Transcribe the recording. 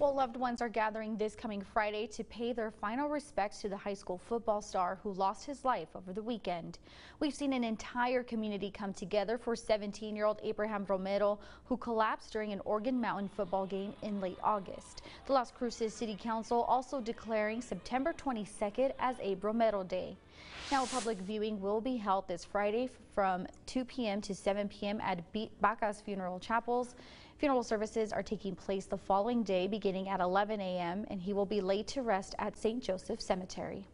Well, loved ones are gathering this coming Friday to pay their final respects to the high school football star who lost his life over the weekend. We've seen an entire community come together for 17-year-old Abraham Romero, who collapsed during an Organ Mountain football game in late August. The Las Cruces City Council also declaring September 22nd as Abe Romero Day. Now, a public viewing will be held this Friday from 2 p.m. to 7 p.m. at Bacas Funeral Chapels. Funeral services are taking place the following day beginning at 11 a.m. and he will be laid to rest at St. Joseph Cemetery.